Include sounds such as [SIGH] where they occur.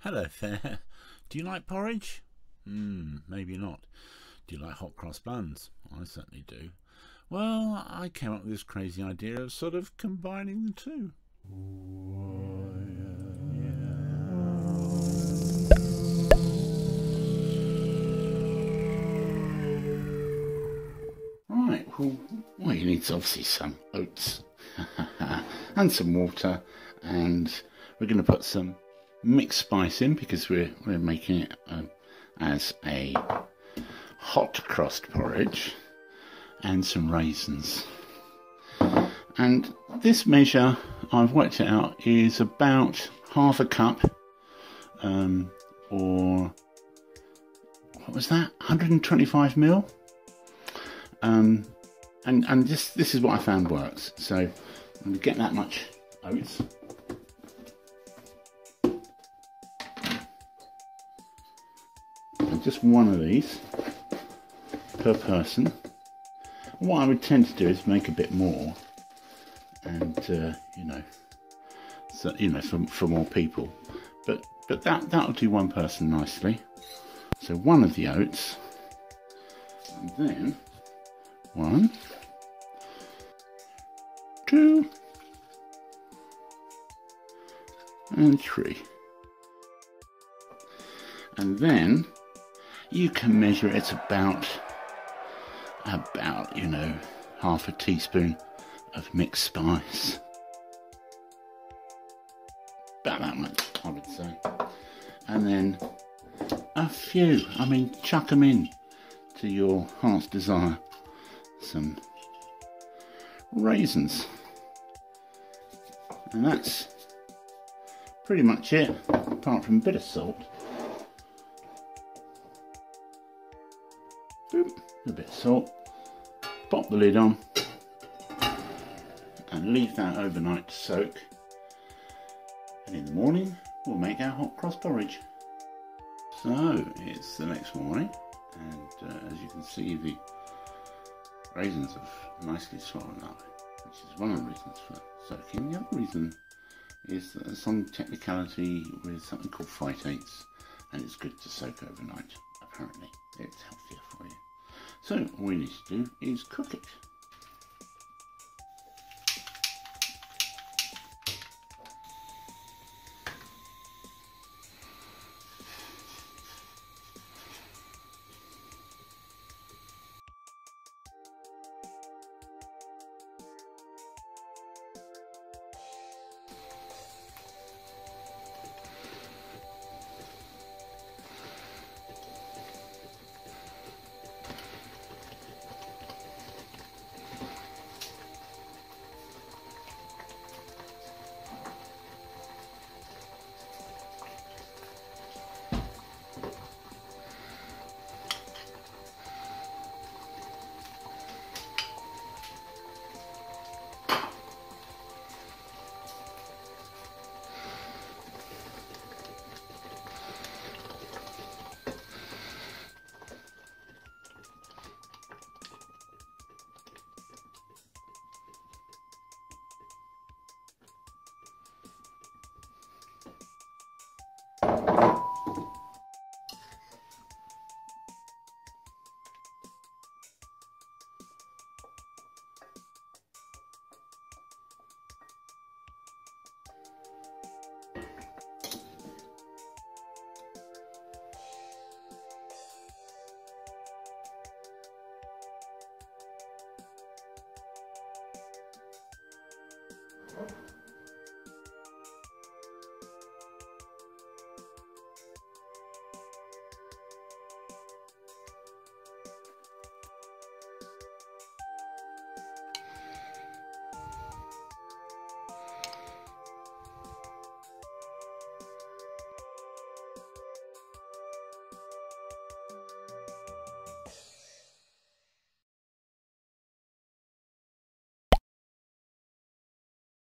Hello there. [LAUGHS] Do you like porridge? Hmm, maybe not. Do you like hot cross buns? I certainly do. Well, I came up with this crazy idea of sort of combining the two. Right, well, well, you need obviously some oats [LAUGHS] and some water, and we're going to put some mixed spice in because we're, we're making it uh, as a hot crossed porridge and some raisins. And this measure, I've worked it out, is about half a cup um, or what was that? 125 mil. Um, and and this this is what I found works. So I'm to get that much oats. Just one of these per person. What I would tend to do is make a bit more, and uh, you know, so you know, for for more people. But but that that'll do one person nicely. So one of the oats, and then one, two, and three. And then you can measure it about about you know half a teaspoon of mixed spice. About that much I would say. And then a few I mean chuck them in to your heart's desire. Some raisins. And that's pretty much it apart from a bit of salt A bit of salt. Pop the lid on and leave that overnight to soak. And in the morning, we'll make our hot cross porridge. So it's the next morning, and uh, as you can see, the raisins have nicely swollen up, which is one of the reasons for soaking. The other reason is that there's some technicality with something called phytates, and it's good to soak overnight, apparently. It's healthier for you. So all we need to do is cook it. 어?